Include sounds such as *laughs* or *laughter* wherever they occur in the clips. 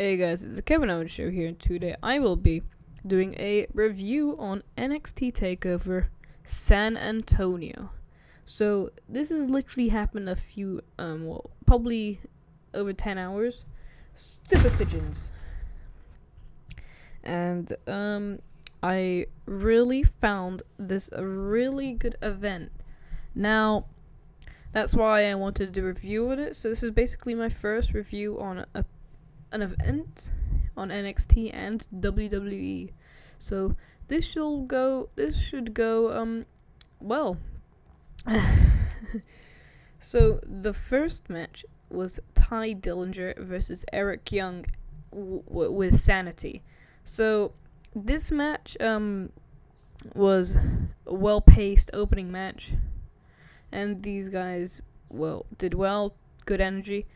Hey guys, it's the Kevin Owens Show here, and today I will be doing a review on NXT TakeOver San Antonio. So this has literally happened a few, um, well, probably over ten hours. Stupid pigeons. And um, I really found this a really good event. Now, that's why I wanted to review on it. So this is basically my first review on a an event on NXT and WWE. So this should go this should go um well. *laughs* so the first match was Tye Dillinger versus Eric Young with Sanity. So this match um was a well-paced opening match and these guys well did well, good energy.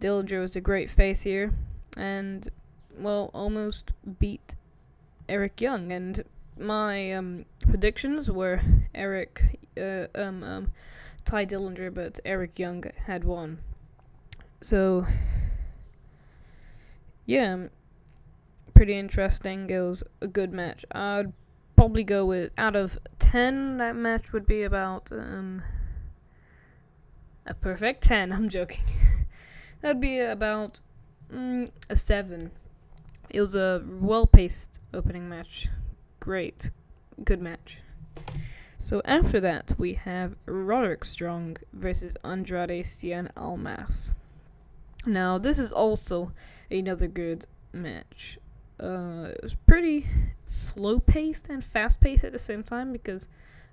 Dillinger was a great face here, and well, almost beat Eric Young. And my um, predictions were Eric, uh, um, um, Tye Dillinger, but Eric Young had won. So, yeah, um, pretty interesting. It was a good match. I'd probably go with out of ten. That match would be about um, a perfect ten. *laughs* I'm joking. That'd be about mm, a 7. It was a well paced opening match. Great. Good match. So after that, we have Roderick Strong versus Andrade Cien Almas. Now, this is also another good match. Uh, it was pretty slow paced and fast paced at the same time because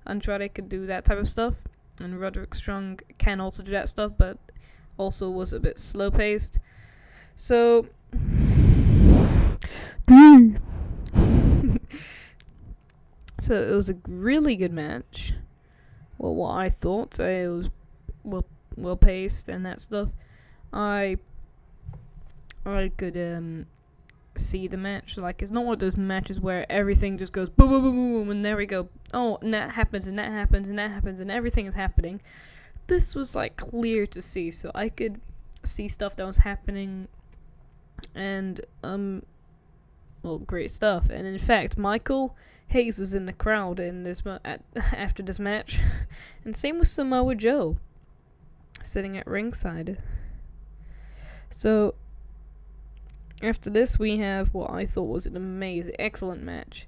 Andrade could do that type of stuff, and Roderick Strong can also do that stuff, but also was a bit slow paced. So *laughs* So it was a really good match. Well what I thought. It was well well paced and that stuff. I I could um see the match. Like it's not one of those matches where everything just goes boom boom boom boom, boom and there we go. Oh, and that happens and that happens and that happens and everything is happening this was like clear to see, so I could see stuff that was happening, and um, well, great stuff. And in fact, Michael Hayes was in the crowd in this at, *laughs* after this match, *laughs* and same with Samoa Joe, sitting at ringside. So after this, we have what I thought was an amazing, excellent match.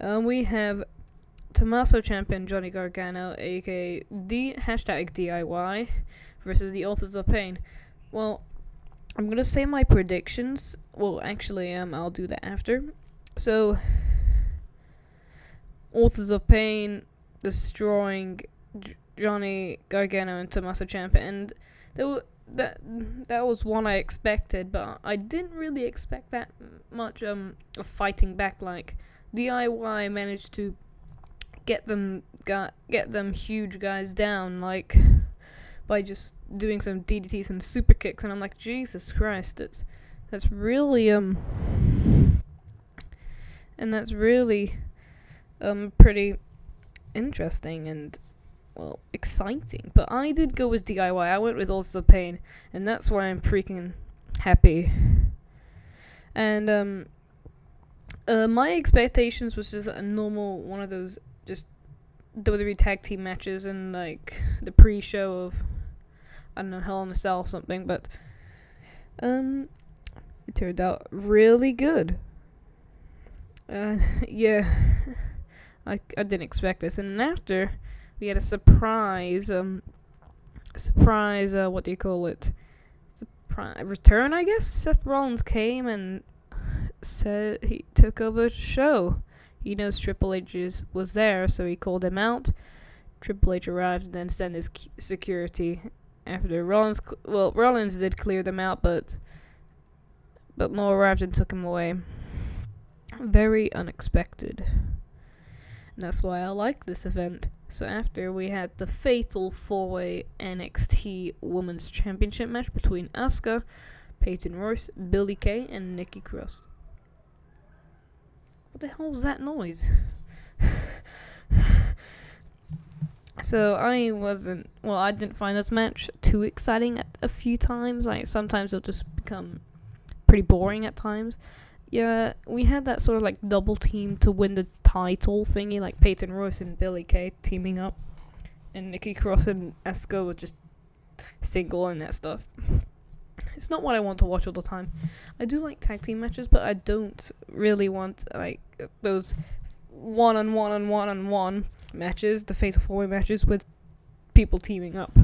Um, we have Tommaso Ciampa Johnny Gargano, aka the hashtag DIY, versus the Authors of Pain. Well, I'm gonna say my predictions. Well, actually, um, I'll do that after. So, Authors of Pain destroying J- Johnny Gargano and Tommaso Ciampa, and that that that was one I expected, but I didn't really expect that much um fighting back. Like DIY managed to get them get them huge guys down like by just doing some DDTs and super kicks and I'm like Jesus Christ that's that's really um and that's really um pretty interesting and well exciting. But I did go with DIY I went with Also Pain and that's why I'm freaking happy. And um uh, my expectations was just a normal one of those WWE tag team matches and like the pre-show of I don't know Hell in a Cell or something, but um, it turned out really good. Uh, *laughs* yeah, I I didn't expect this, and after we had a surprise um surprise uh what do you call it? Surprise return I guess? Seth Rollins came and said he took over the show he knows Triple H is, was there, so he called him out. Triple H arrived and then sent his security after Rollins. Well, Rollins did clear them out, but but Mo arrived and took him away. Very unexpected. And that's why I like this event. So after we had the fatal four-way NXT Women's Championship match between Asuka, Peyton Royce, Billie Kay, and Nikki Cross. What the hell is that noise? *laughs* so I wasn't well I didn't find this match too exciting at a few times like sometimes it'll just become pretty boring at times. Yeah, we had that sort of like double team to win the title thingy, like Peyton Royce and Billie Kay teaming up, and Nikki Cross and Asuka were just single and that stuff. It's not what I want to watch all the time. I do like tag team matches, but I don't really want like those one on one on one on one matches, the fatal four way matches with people teaming up.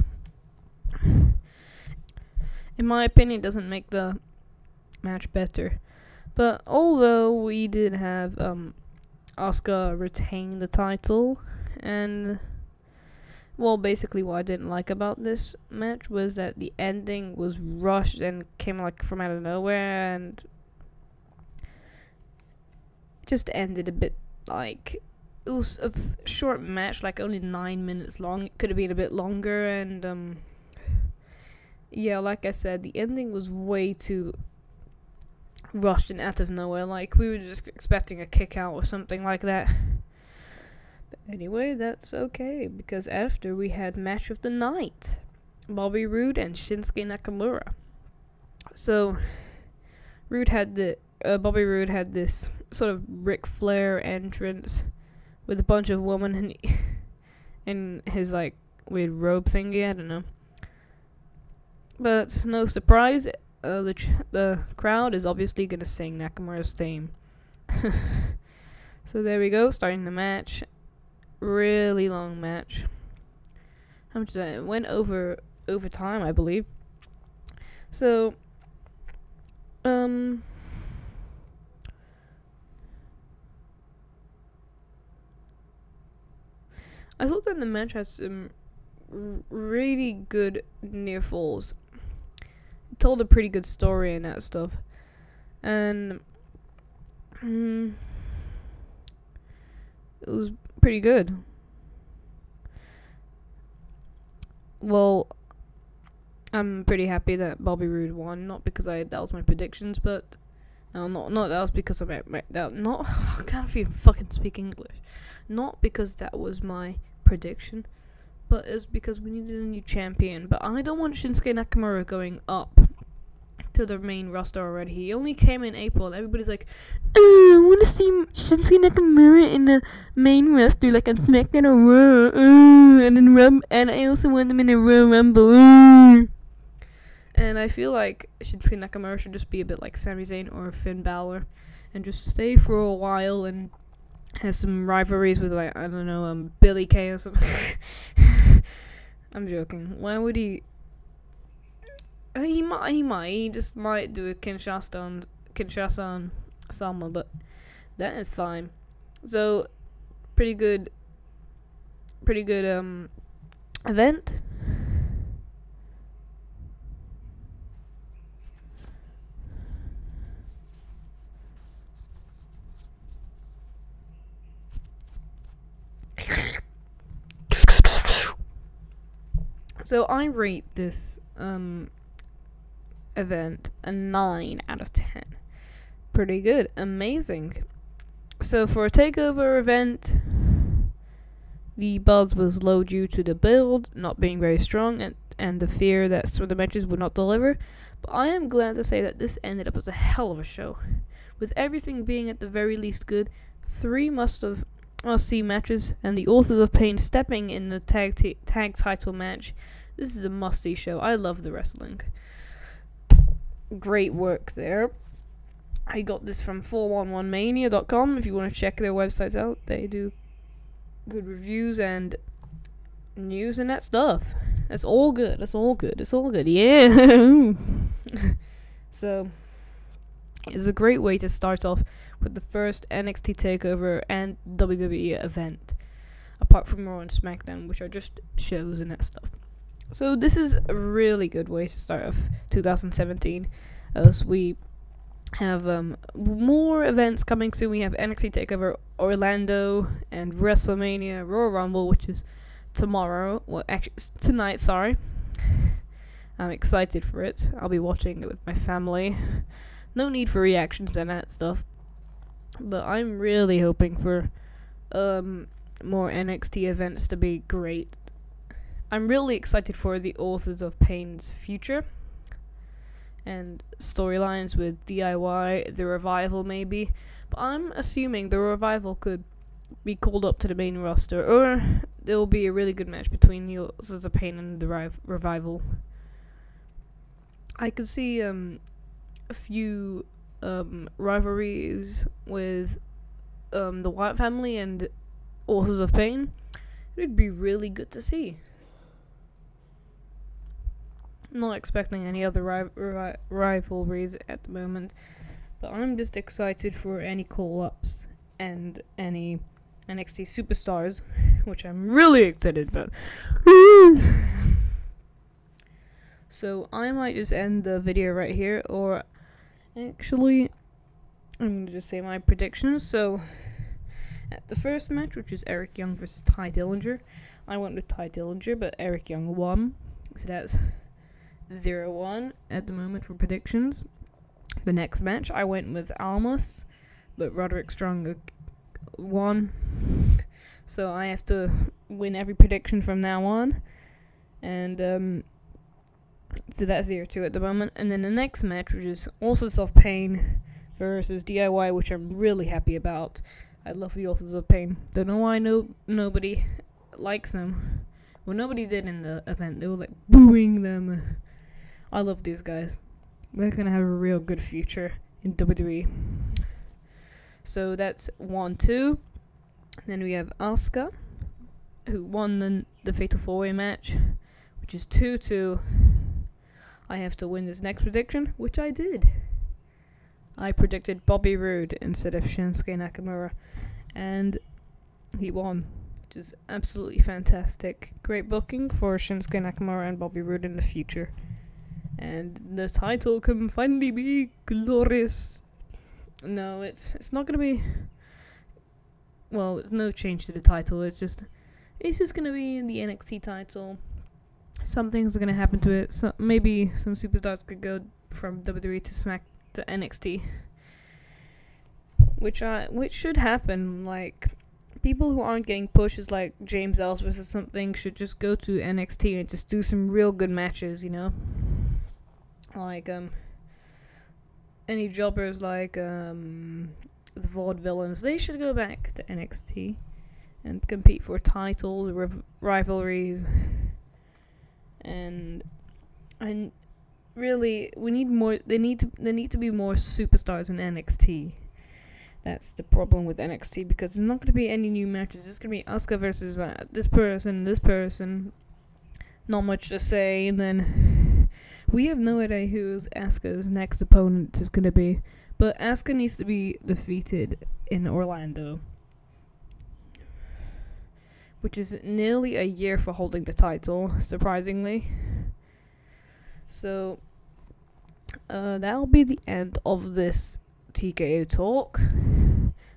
In my opinion, it doesn't make the match better. But although we did have um, Asuka retain the title, and well, basically what I didn't like about this match was that the ending was rushed and came like from out of nowhere, and just ended a bit like it was a short match, like only nine minutes long. It could have been a bit longer, and um, yeah, like I said, the ending was way too rushed and out of nowhere. Like we were just expecting a kick out or something like that. But anyway, that's okay because after we had match of the night, Bobby Roode and Shinsuke Nakamura. So Roode had the uh, Bobby Roode had this sort of Ric Flair entrance with a bunch of women and *laughs* in his like weird robe thingy. I don't know. But no surprise, uh, the the crowd is obviously gonna sing Nakamura's theme. *laughs* so there we go, starting the match. Really long match. How much that? It went over over time, I believe. So, um. I thought that the match had some really good near falls. It told a pretty good story and that stuff. And mm, it was pretty good. Well, I'm pretty happy that Bobby Roode won. Not because I that was my predictions, but no, not not that was because of my, my that not *laughs* I can't even fucking speak English. Not because that was my prediction, but it's because we needed a new champion. But I don't want Shinsuke Nakamura going up to the main roster already. He only came in April, and everybody's like, "Oh, I want to see Shinsuke Nakamura in the main roster, like on SmackDown or Raw, uh, and then Rum, and I also want him in a Royal Rumble." Uh. And I feel like Shinsuke Nakamura should just be a bit like Sami Zayn or Finn Balor, and just stay for a while and has some rivalries with like I don't know um Billie Kay or something. *laughs* I'm joking. Why would he? He might. He might. He just might do a Kinshasa on Kinshasa on Salma, but that is fine. So pretty good. Pretty good um event. So I rate this um event a 9 out of 10. Pretty good. Amazing. So for a takeover event, the buzz was low due to the build not being very strong and, and the fear that some of the matches would not deliver. But I am glad to say that this ended up as a hell of a show. With everything being at the very least good, three must have must see matches, and the Authors of Pain stepping in the tag tag title match. This is a must see show. I love the wrestling. Great work there. I got this from 411mania.com if you want to check their websites out. They do good reviews and news and that stuff. That's all good. That's all good. It's all good. Yeah. *laughs* so, it's a great way to start off with the first NXT Takeover and WWE event, apart from Raw and SmackDown, which are just shows and that stuff. So this is a really good way to start off 2017, as we have um, more events coming soon. We have NXT Takeover Orlando and WrestleMania Royal Rumble, which is tomorrow. Well, actually tonight. Sorry. I'm excited for it. I'll be watching it with my family. No need for reactions and that stuff. But I'm really hoping for um more NXT events to be great. I'm really excited for the Authors of Pain's future. and storylines with DIY, the revival maybe. But I'm assuming the revival could be called up to the main roster, or there will be a really good match between the Authors of Pain and the Riv- revival. I could see um a few um rivalries with um the Wyatt family and Authors of Pain. It'd be really good to see. Not expecting any other ri- ri- rivalries at the moment, but I'm just excited for any call ups and any NXT superstars, which I'm really excited about. *laughs* so I might just end the video right here, or actually, I'm gonna just say my predictions. So at the first match, which is Eric Young versus Tye Dillinger, I went with Tye Dillinger, but Eric Young won. So that's 0 1 at the moment for predictions. The next match, I went with Almas, but Roderick Strong won. *laughs* So I have to win every prediction from now on. And um, so that's 0 2 at the moment. And then the next match, which is Authors of Pain versus DIY, which I'm really happy about. I love the Authors of Pain. Don't know why no nobody likes them. Well, nobody did in the event. They were like booing them. I love these guys. They're gonna have a real good future in WWE. So that's one, two. Then we have Asuka, who won the the Fatal Four Way match, which is two, two. I have to win this next prediction, which I did. I predicted Bobby Roode instead of Shinsuke Nakamura, and he won, which is absolutely fantastic. Great booking for Shinsuke Nakamura and Bobby Roode in the future and the title can finally be glorious. No, it's it's not gonna be. Well, there's no change to the title. It's just it's just gonna be the NXT title. Some things are gonna happen to it. So maybe some superstars could go from WWE to Smack to NXT, which I which should happen. Like people who aren't getting pushes, like James Ellsworth or something, should just go to NXT and just do some real good matches. You know like um any jobbers like um the Vaudevillains, they should go back to NXT and compete for titles, riv- rivalries, and and really we need more. They need to they need to be more superstars in NXT. That's the problem with NXT because there's not going to be any new matches. It's going to be Asuka versus uh, this person, this person. Not much to say, and then we have no idea who Asuka's next opponent is going to be, but Asuka needs to be defeated in Orlando, which is nearly a year for holding the title, surprisingly. So, uh, that'll be the end of this TKO talk.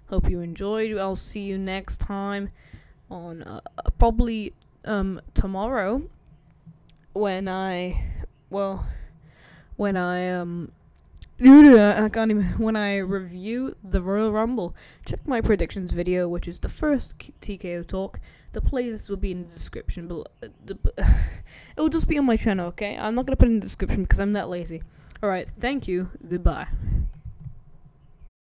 Hope you enjoyed. I'll see you next time on uh, probably um tomorrow when I well, when I um, *laughs* I can't even when I review the Royal Rumble, check my predictions video, which is the first TKO talk. The playlist will be in the description below. *laughs* it will just be on my channel, okay? I'm not gonna put it in the description because I'm that lazy. All right, thank you. Goodbye.